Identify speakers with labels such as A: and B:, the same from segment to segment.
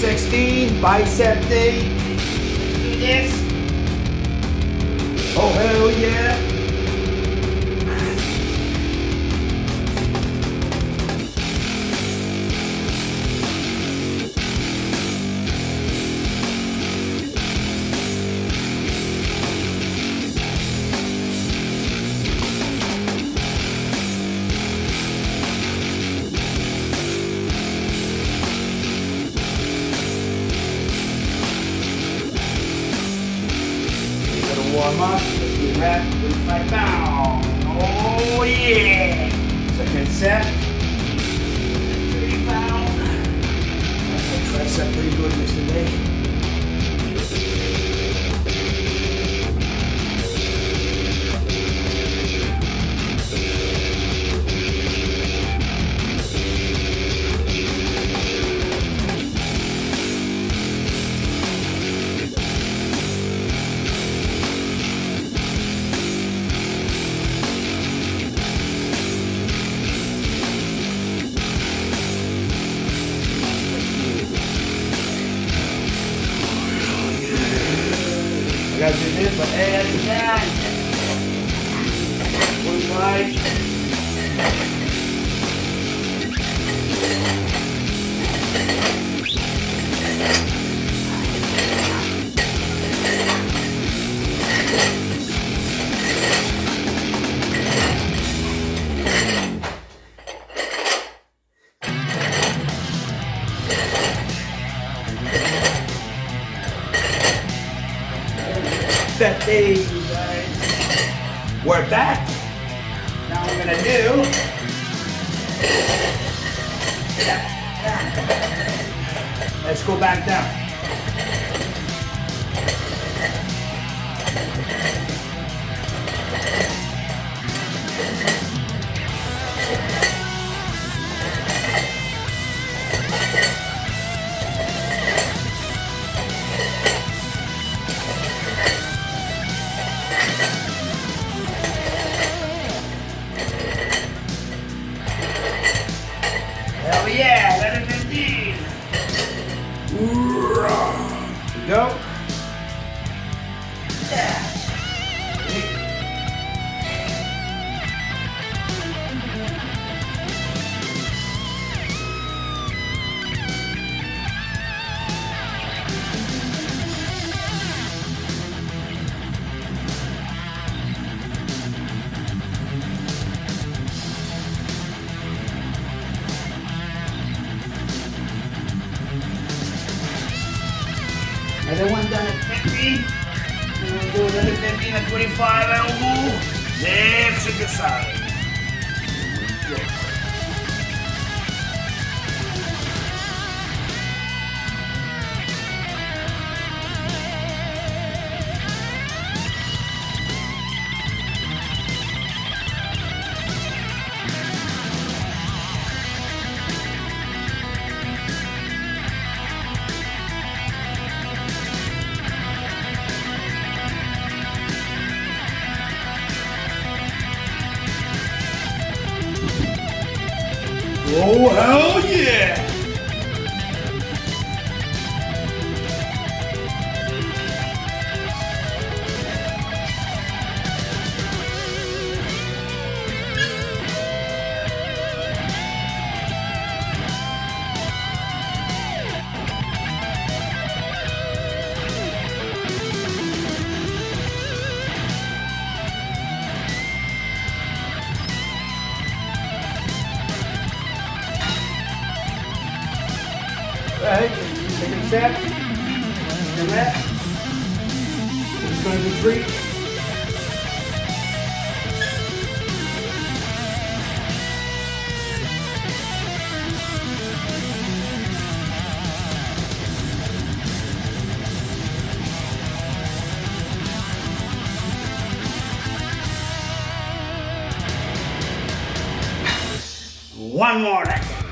A: 216, bicep day. Do this. Oh, hell yeah. Tricep pretty gotta do this, but eh, That Another one done at 50. And we'll do another 15 at 25 elbow. Exercise. Oh, hell yeah! And that. It's going to be. One more.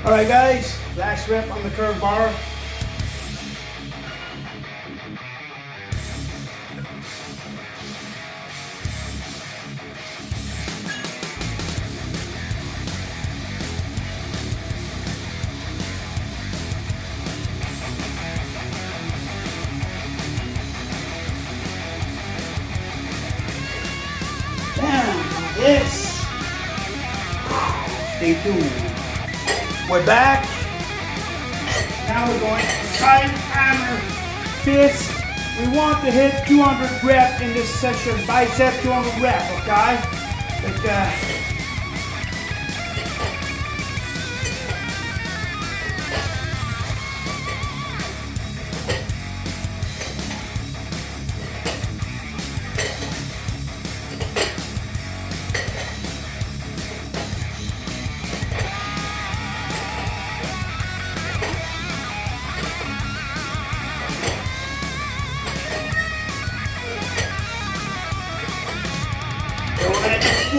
A: All right, guys. Last rep on the curve bar. Stay tuned. We're back. Now we're going to side hammer fist. We want to hit 200 rep in this session. Bicep 200 rep, okay? Like, uh,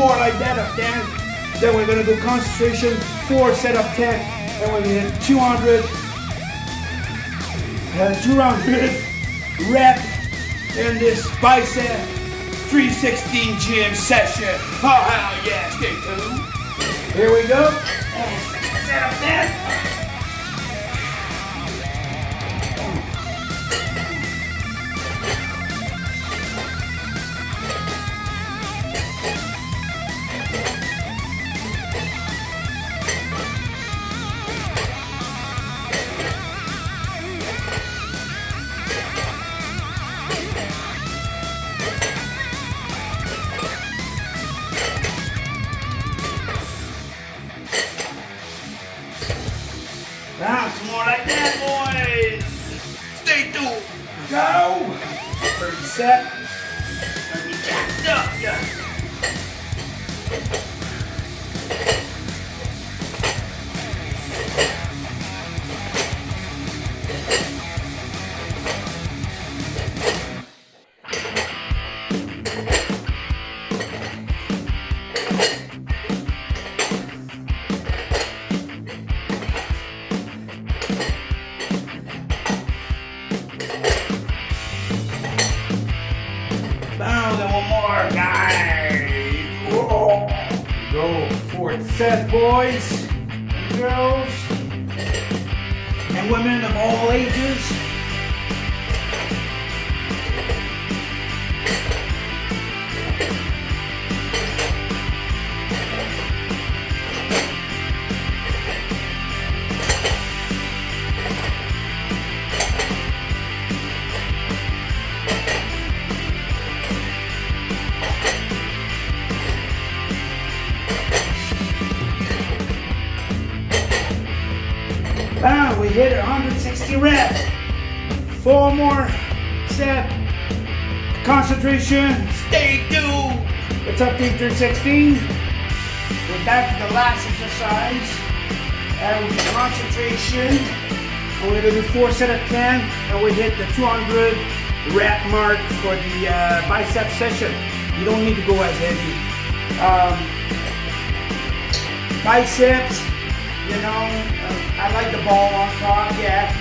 A: four like that 10. Then we're gonna do concentration, four set of 10. Then we're gonna hit 200, uh, 200 rep in this bicep 316 gym session. Oh, hell yeah, stay tuned. Here we go. And set of 10. Fourth set, boys girls, and women of all ages. We hit 160 reps. Four more set. Concentration. Stay tuned. It's up to 316. We're back to the last exercise. And concentration. We're gonna do four set of 10. And we hit the 200 rep mark for the uh, bicep session. You don't need to go as heavy. Um, biceps, you know, uh, I like the ball on top, yeah.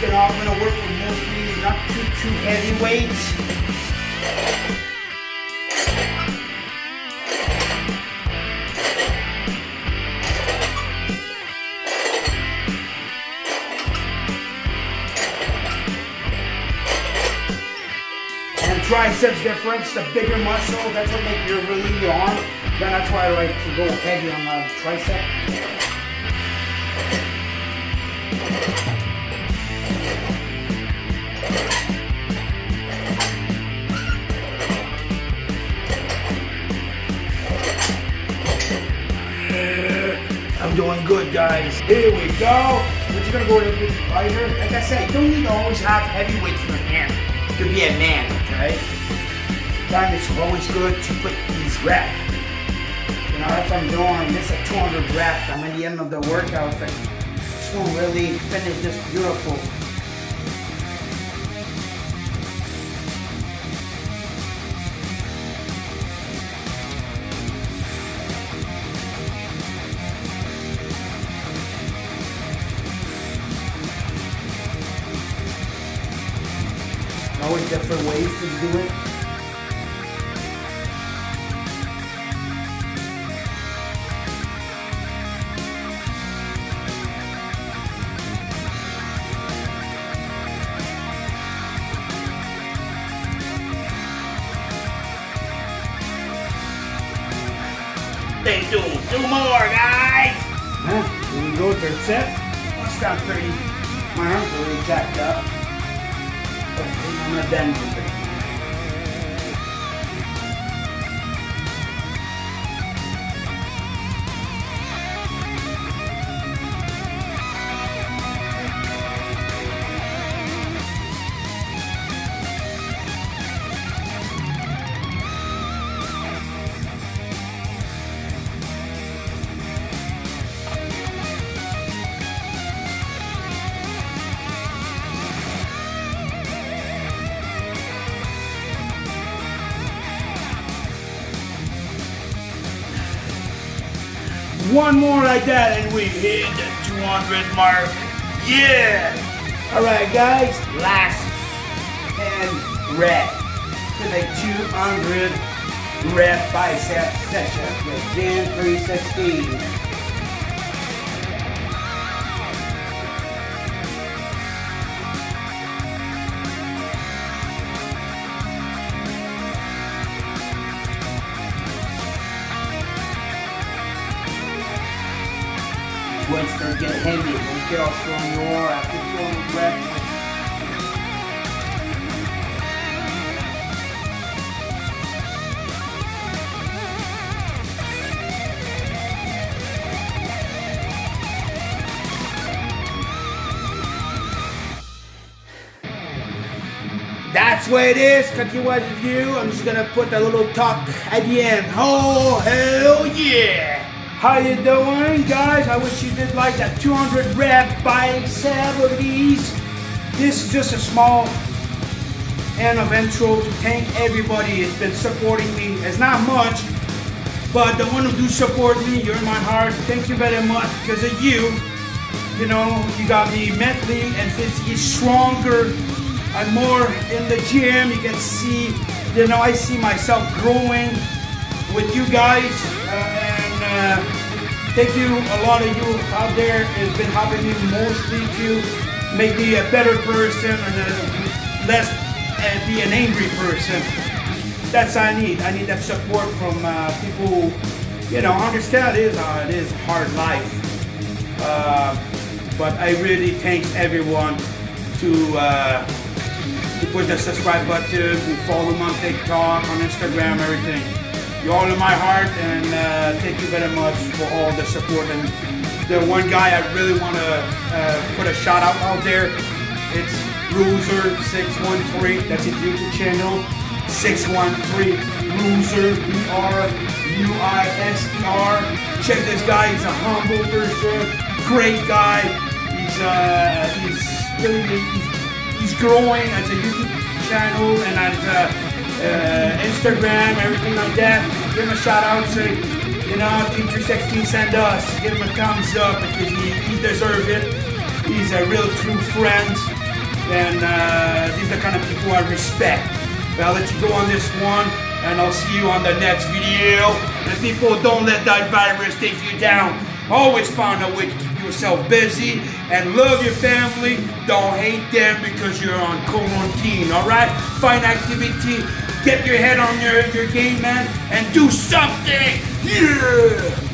A: You know, I'm gonna work with mostly not too, too heavy weights. Triceps difference, the bigger muscle, that's what makes you really yawn. Then that's why I like to go heavy on the tricep. Doing good, guys. Here we go. We're gonna go a little bit lighter. Like I said, you don't need to always have heavy weights in your hand to be a man, okay? Time is always good to put these reps. You know, if I'm doing this at 200 reps, I'm at the end of the workout, I just to really finish this beautiful. Always different ways to do it. do. Two more, guys. Huh? Here we go, third set. I'll stop 30. My arms are really jacked up. Not done One more like that and we hit the 200 mark. Yeah! Alright guys, last 10 rep to the 200 rep bicep session with Gym 316. Weights start getting heavy. Don't care how strong you are after 200 reps. That's where it is. Continue with you. I'm just gonna put a little talk at the end. Oh hell yeah! How you doing, guys? I wish you did like that 200 rep bicep of these. This is just a small and of intro to thank everybody that's been supporting me. It's not much, but the one who do support me, you're in my heart. Thank you very much because of you. You know, you got me mentally and physically stronger. I'm more in the gym. You can see, you know, I see myself growing with you guys. Uh, uh, thank you, a lot of you out there has been helping me mostly to make me a better person and a less uh, be an angry person. That's I need. I need that support from uh, people who, you know, understand it is, uh, it is hard life. Uh, but I really thank everyone to uh, to put the subscribe button, to follow me on TikTok, on Instagram, everything. You're all in my heart, and uh, thank you very much for all the support. And the one guy I really want to uh, put a shout out out there, it's Bruiser613. That's his YouTube channel. 613 Bruiser, B-R-U-I-S-E-R. Check this guy. He's a humble person, great guy. He's uh, he's really he's, he's growing as a YouTube channel and as a uh, Instagram, everything like that. Give him a shout out. Say, you know, Team 316 send us. Give him a thumbs up because he, he deserves it. He's a real true friend. And uh, these are the kind of people I respect. But I'll let you go on this one. And I'll see you on the next video. And people, don't let that virus take you down. Always find a way to keep yourself busy and love your family. Don't hate them because you're on quarantine, all right? Find activity, get your head on your, your game, man, and do something. Yeah!